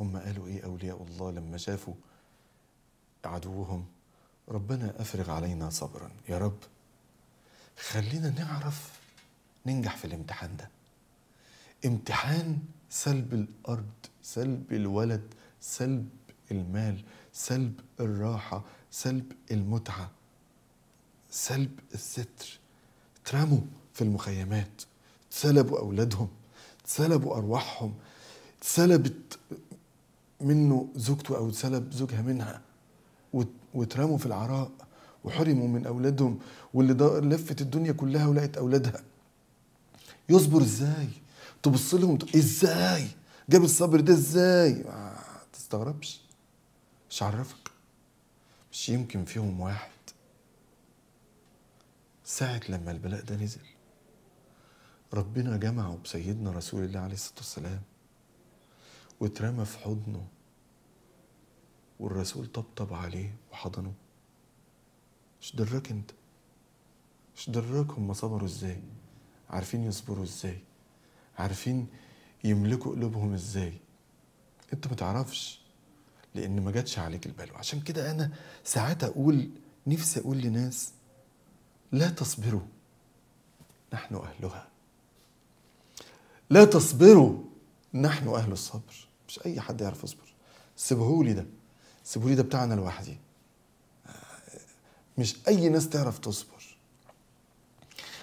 هم قالوا إيه أولياء الله لما شافوا عدوهم؟ ربنا أفرغ علينا صبرا. يا رب خلينا نعرف ننجح في الامتحان ده. امتحان سلب الأرض سلب الولد سلب المال سلب الراحة سلب المتعة سلب الستر. اترموا في المخيمات اتسلبوا أولادهم اتسلبوا أرواحهم اتسلبت منه زوجته أو اتسلب زوجها منها وات- واترموا في العراء وحرموا من أولادهم واللي لفت الدنيا كلها ولقت أولادها. يصبر إزاي؟ تبص لهم إزاي؟ جاب الصبر ده إزاي؟ ما تستغربش. مش عرفك. مش يمكن فيهم واحد. ساعة لما البلاء ده نزل ربنا جمعه بسيدنا رسول الله عليه الصلاة والسلام واترمى في حضنه والرسول طبطب عليه وحضنه. مش دراك انت؟ مش دراك هم صبروا إزاي؟ عارفين يصبروا إزاي؟ عارفين يملكوا قلوبهم إزاي؟ انت ما تعرفش لأن ما جاتش عليك البلوى. عشان كده أنا ساعات أقول نفسي أقول لناس لا تصبروا نحن أهلها. لا تصبروا نحن أهل الصبر. مش أي حد يعرف يصبر. سيبهولي ده. سيبهولي ده بتاعنا لوحدي. مش أي ناس تعرف تصبر.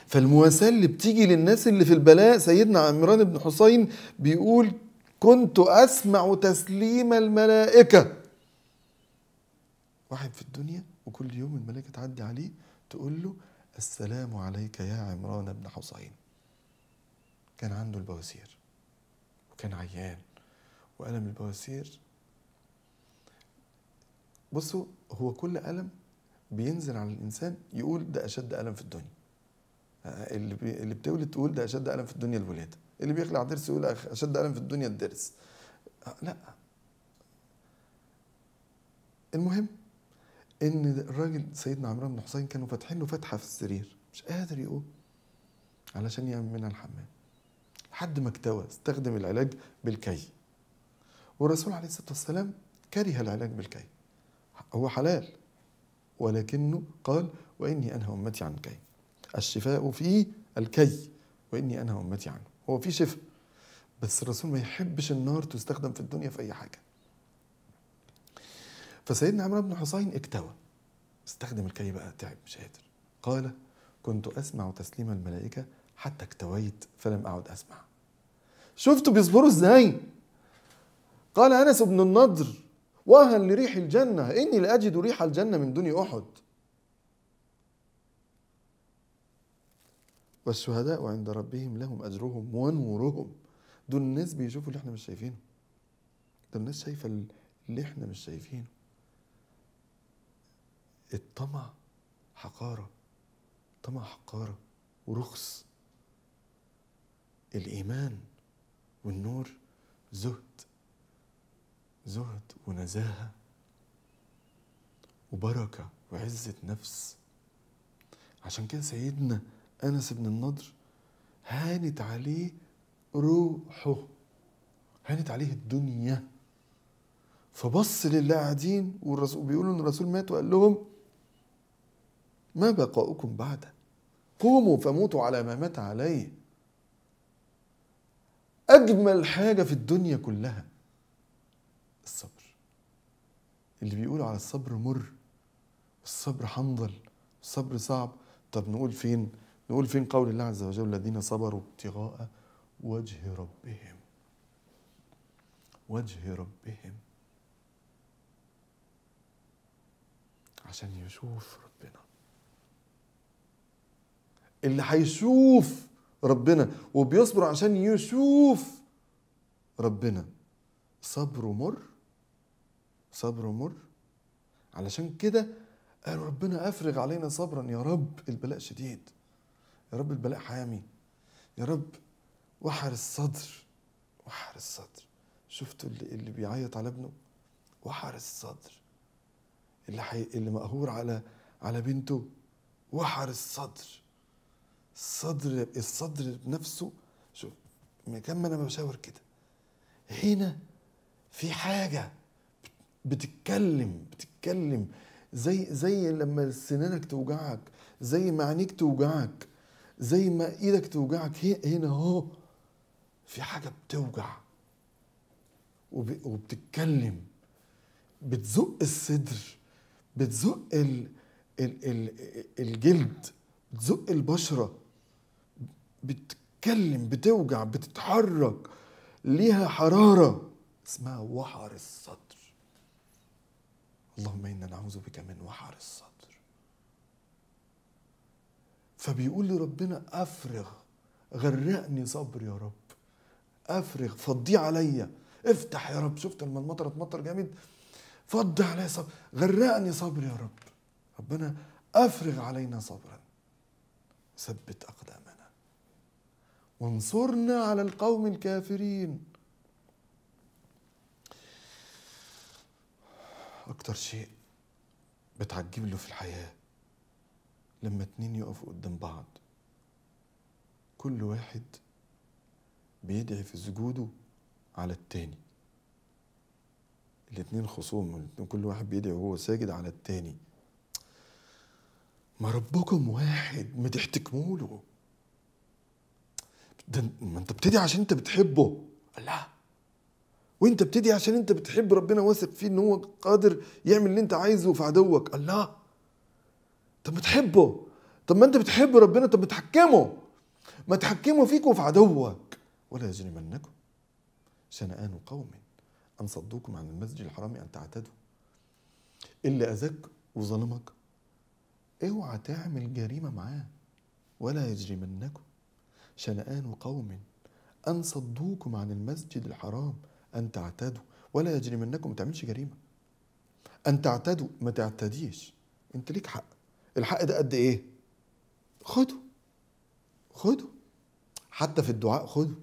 فالمواساة اللي بتيجي للناس اللي في البلاء سيدنا عمران بن حسين بيقول كنت أسمع تسليم الملائكة. واحد في الدنيا وكل يوم الملائكة تعدي عليه تقول له السلام عليك يا عمران بن حسين. كان عنده البواسير وكان عيان وألم البواسير بصوا هو كل ألم بينزل على الإنسان يقول ده أشد ألم في الدنيا. اللي. اللي بتولد تقول ده أشد ألم في الدنيا الولادة. اللي بيخلع ضرس يقول أشد ألم في الدنيا الضرس. لا. المهم إن الراجل سيدنا عمران بن حسين كانوا فاتحين له فتحة في السرير. مش قادر يقوم علشان يعمل منها الحمام. لحد ما اكتوى استخدم العلاج بالكي. والرسول عليه الصلاة والسلام كره العلاج بالكي. هو حلال. ولكنه قال وإني أنهى أمتي عن الكي الشفاء في الكي وإني أنهى أمتي عنه. هو في شفاء. بس الرسول ما يحبش النار تستخدم في الدنيا في أي حاجة. فسيدنا عمرو بن حسين اكتوى. استخدم الكي بقى تعب مش قادر. قال كنت أسمع تسليم الملائكة حتى اكتويت فلم أعد أسمع شفتوا بيصبروا إزاي؟ قال أنس بن النضر وهن لريح الجنة. إني لأجد ريح الجنة من دون أحد. والشهداء عند ربهم لهم أجرهم ونورهم. دول الناس بيشوفوا اللي إحنا مش شايفينه. دول الناس شايفة اللي إحنا مش شايفينه. الطمع حقارة. طمع حقارة ورخص. الإيمان والنور زهد. زهد ونزاهة وبركة وعزة نفس. عشان كده سيدنا أنس بن النضر هانت عليه روحه هانت عليه الدنيا. فبص للي قاعدين والرسول بيقولوا إن الرسول مات وقال لهم ما بقاؤكم بعده؟ قوموا فموتوا على ما مات عليه. أجمل حاجة في الدنيا كلها الصبر اللي بيقولوا على الصبر مر الصبر حنظل الصبر صعب. طب نقول فين؟ نقول فين قول الله عز وجل الذين صبروا ابتغاء وجه ربهم؟ وجه ربهم. عشان يشوف ربنا. اللي هيشوف ربنا وبيصبر عشان يشوف ربنا. صبره مر صبره مر علشان كده قال ربنا أفرغ علينا صبرا. يا رب البلاء شديد. يا رب البلاء حامي. يا رب وحر الصدر. وحر الصدر. شفتوا اللي, اللي بيعيط على ابنه؟ وحر الصدر. اللي حي... اللي مقهور على على بنته؟ وحر الصدر. الصدر الصدر بنفسه. شوف كم أنا بشاور كده. هنا في حاجة بتتكلم بتتكلم. زي زي لما سنانك توجعك زي ما عينيك توجعك زي ما إيدك توجعك. هنا اهو في حاجة بتوجع وبتتكلم. بتزق الصدر بتزق ال ال ال الجلد بتزق البشرة. بتتكلم بتوجع بتتحرك. ليها حرارة اسمها وحر الصدر. اللهم إنا نعوذ بك من وحر الصدر. فبيقول لي ربنا أفرغ غرقني صبر يا رب. أفرغ فضي عليا. افتح يا رب شفت لما المطر اتمطر جامد؟ فض عليا صبر غرقني صبر يا رب. ربنا أفرغ علينا صبرا. ثبت أقدامنا. وانصرنا على القوم الكافرين. أكتر شيء بتعجب له في الحياة لما اتنين يقفوا قدام بعض. كل واحد بيدعي في سجوده على التاني. الاتنين خصوم كل واحد بيدعي وهو ساجد على التاني. ما ربكم واحد ما تحتكموا له ده ما انت بتدعي عشان انت بتحبه. لا. وانت بتدعي عشان انت بتحب ربنا واثق فيه ان هو قادر يعمل اللي انت عايزه في عدوك. الله. طب بتحبه. طب ما انت بتحب ربنا طب بتحكمه. ما تحكمه فيك وفي عدوك. ولا يجرمنكم شنآن قوم أن صدوكم عن المسجد الحرام أن تعتدوا. اللي أذاك وظلمك. اوعى تعمل جريمة معاه. ولا يجرمنكم شنآن قوم أن صدوكم عن المسجد الحرام أن تعتدوا ولا يجرمنكم ما تعملش جريمة. أن تعتدوا ما تعتديش أنت ليك حق. الحق ده قد إيه؟ خده. خده. حتى في الدعاء خده.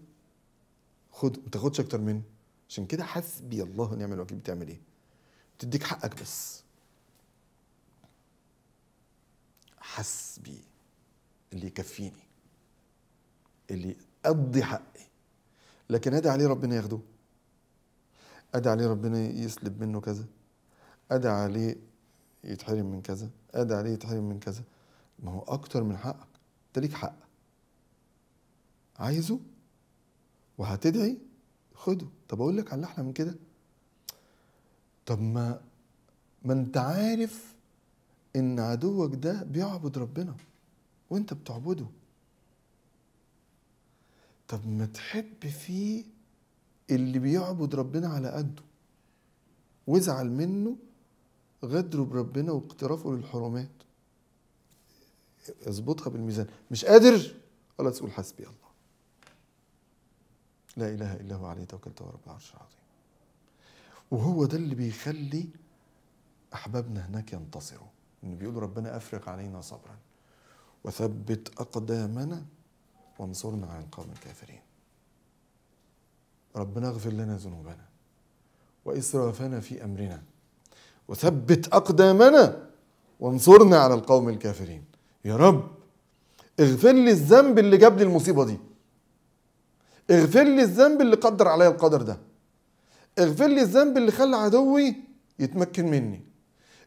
خده. ما تاخدش أكتر منه. عشان كده حسبي الله ونعم الوكيل. بتعمل إيه؟ تديك حقك بس. حسبي اللي يكفيني. اللي يقضي حقي. لكن ادعي عليه ربنا ياخده. ادعي عليه ربنا يسلب منه كذا. ادعي عليه يتحرم من كذا. ادعي عليه يتحرم من كذا. ما هو أكتر من حقك. أنت ليك حق. عايزه؟ وهتدعي؟ خده. طب أقول لك على أحلى من كده. طب ما ما أنت عارف إن عدوك ده بيعبد ربنا. وأنت بتعبده. طب ما تحب فيه اللي بيعبد ربنا على قده وازعل منه غدره بربنا واقترافه للحرمات. اظبطها بالميزان. مش قادر؟ ولا تقول حسبي الله. لا إله إلا هو عليه توكلت ورب العرش العظيم. وهو ده اللي بيخلي أحبابنا هناك ينتصروا. إن بيقولوا ربنا أفرغ علينا صبرا وثبت أقدامنا وانصرنا على القوم الكافرين. ربنا اغفر لنا ذنوبنا وإسرافنا في أمرنا وثبت أقدامنا وانصرنا على القوم الكافرين. يا رب اغفر لي الذنب اللي جاب لي المصيبة دي. اغفر لي الذنب اللي قدر عليا القدر ده. اغفر لي الذنب اللي خلى عدوي يتمكن مني.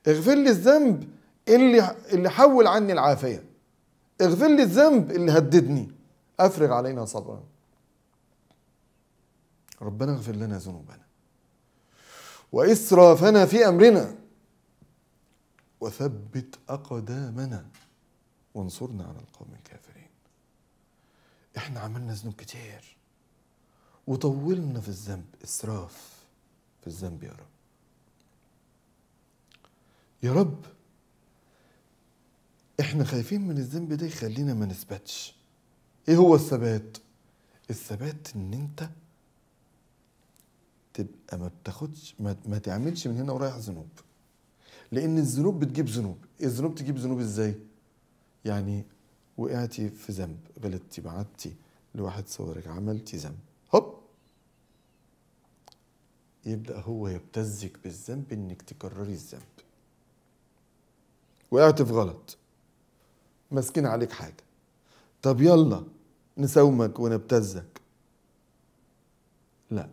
اغفر لي الذنب اللي اللي حول عني العافية. اغفر لي الذنب اللي هددني. أفرغ علينا صبرا. ربنا اغفر لنا ذنوبنا. وإسرافنا في أمرنا. وثبت أقدامنا. وانصرنا على القوم الكافرين. إحنا عملنا ذنوب كتير. وطولنا في الذنب. إسراف في الذنب يا رب. يا رب إحنا خايفين من الذنب ده يخلينا ما نثبتش. إيه هو الثبات؟ الثبات إن أنت تبقى ما بتاخدش ما, ما تعملش من هنا ورايح ذنوب. لأن الذنوب بتجيب ذنوب. الذنوب تجيب ذنوب إزاي؟ يعني وقعتي في ذنب غلطتي بعتي لواحد صورك عملتي ذنب. هوب! يبدأ هو يبتزك بالذنب إنك تكرري الذنب. وقعت في غلط. ماسكين عليك حاجة. طب يلا نساومك ونبتزك. لا.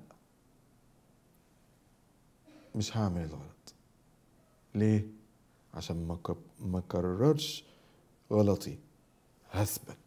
مش هعمل الغلط. ليه؟ عشان ما كررش غلطي. هثبت.